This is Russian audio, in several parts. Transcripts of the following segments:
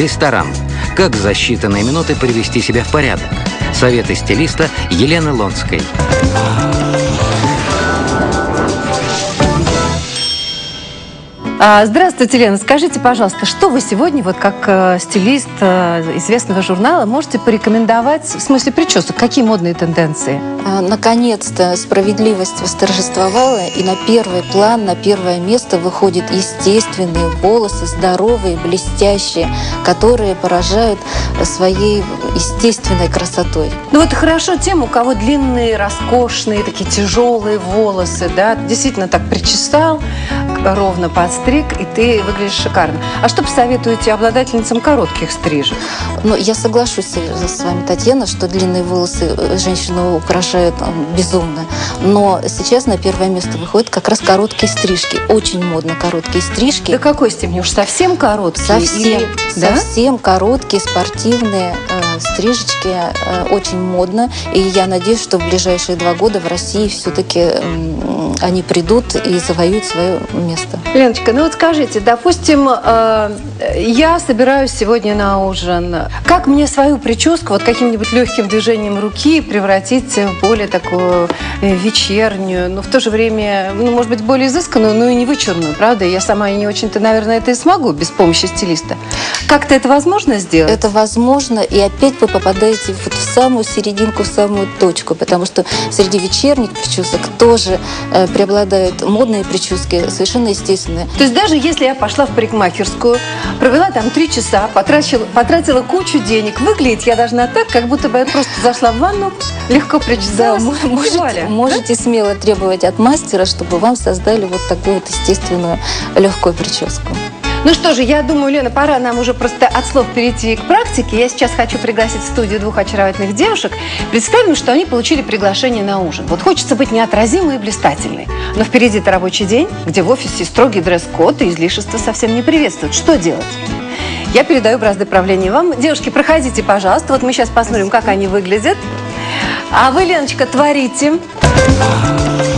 ресторан. Как за считанные минуты привести себя в порядок. Советы стилиста Елены Лонской. Здравствуйте, Лена. Скажите, пожалуйста, что вы сегодня, вот как э, стилист э, известного журнала, можете порекомендовать в смысле причесок? Какие модные тенденции? А, Наконец-то справедливость восторжествовала, и на первый план, на первое место выходят естественные волосы, здоровые, блестящие, которые поражают своей естественной красотой. Ну вот хорошо тем, у кого длинные, роскошные, такие тяжелые волосы, да, действительно так причесал, ровно подстриг, и ты выглядишь шикарно. А что посоветуете обладательницам коротких стрижек? Но я соглашусь с вами, Татьяна, что длинные волосы э, женщину украшают э, безумно. Но сейчас на первое место выходят как раз короткие стрижки. Очень модно короткие стрижки. До какой степени? Уж совсем короткие? Совсем, или- да? совсем короткие спортивные стрижечки э, очень модно, и я надеюсь, что в ближайшие два года в России все-таки они придут и завоюют свое место. Леночка, ну вот скажите, допустим, э, я собираюсь сегодня на ужин. Как мне свою прическу вот каким-нибудь легким движением руки превратить в более такую э, вечернюю, но в то же время, ну, может быть, более изысканную, но и не вычурную, правда? Я сама и не очень-то, наверное, это и смогу без помощи стилиста. Как-то это возможно сделать? Это возможно, и опять вы попадаете вот в самую серединку, в самую точку, потому что среди вечерних причесок тоже э, преобладают модные прически, совершенно естественные. То есть даже если я пошла в парикмахерскую, провела там три часа, потратила, потратила кучу денег, выглядеть я должна так, как будто бы я просто зашла в ванну, легко Да, причесалась. и можете, можете смело требовать от мастера, чтобы вам создали вот такую вот естественную легкую прическу. Ну что же, я думаю, Лена, пора нам уже просто от слов перейти к практике. Я сейчас хочу пригласить в студию двух очаровательных девушек. Представим, что они получили приглашение на ужин. Вот хочется быть неотразимой и блистательной. Но впереди-то рабочий день, где в офисе строгий дресс-код и излишества совсем не приветствуют. Что делать? Я передаю бразды правления вам. Девушки, проходите, пожалуйста. Вот мы сейчас посмотрим, как они выглядят. А вы, Леночка, творите. Так,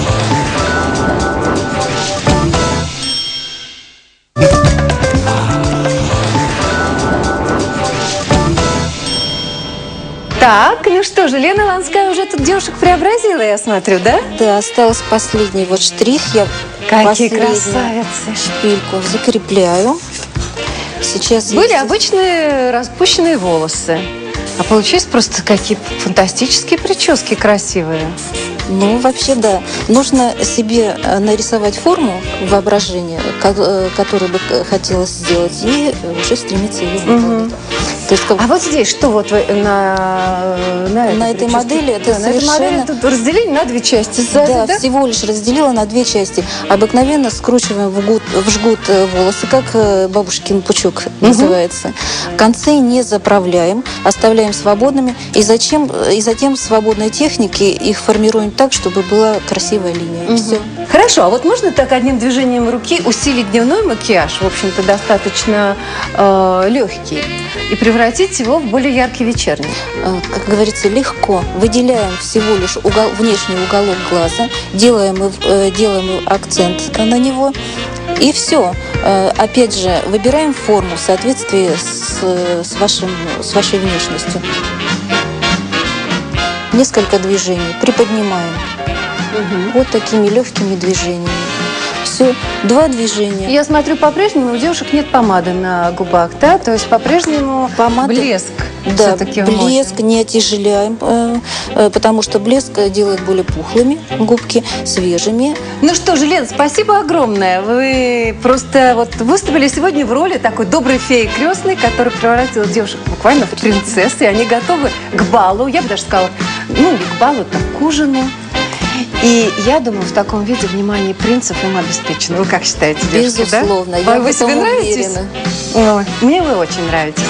ну что же, Лена Ланская уже тут девушек преобразила, я смотрю, да? Да, осталось последний вот штрих. Я Какие красавицы. шпильку закрепляю. Сейчас Были я- обычные распущенные волосы. А получились просто какие фантастические прически красивые. Ну, вообще, да. Нужно себе э, нарисовать форму воображения, э, которую бы э, хотелось сделать, и уже стремиться ее выполнить. То есть, как А вот здесь что вот вы на, на, На этой модели это Да, на этой совершенно- модели тут разделение на две части сзади, да, да? всего лишь разделила на две части. Обыкновенно скручиваем в, гуд- в жгут э, волосы, как э, бабушкин пучок называется. Концы не заправляем, оставляем свободными. И, зачем, и затем свободной технике их формируем так, чтобы была красивая линия. Все. Хорошо, а вот можно так одним движением руки усилить дневной макияж, в общем-то, достаточно э, легкий, и превратить его в более яркий вечерний? Э, как говорится, легко. Выделяем всего лишь угол, внешний уголок глаза, делаем, э, делаем акцент на него, и все. Опять же, выбираем форму в соответствии с, с, вашим, с вашей внешностью. Несколько движений. Приподнимаем. Вот такими легкими движениями. Все. Два движения. Я смотрю, по-прежнему у девушек нет помады на губах, да? То есть по-прежнему Помады- блеск Да, все-таки блеск не отяжеляем, э, э, потому что блеск э, делает более пухлыми губки, свежими. Ну что же, Лен, спасибо огромное. Вы просто вот выступили сегодня в роли такой доброй феи крестной, которая превратила девушек буквально в принцесс, и они готовы к балу. Я бы даже сказала, ну, не к балу, так к ужину. И я думаю, в таком виде внимание принцев им обеспечено. Вы как считаете, девушки, да? Безусловно, я Вы, в вы этом себе нравитесь? уверена. Ой, мне вы очень нравитесь.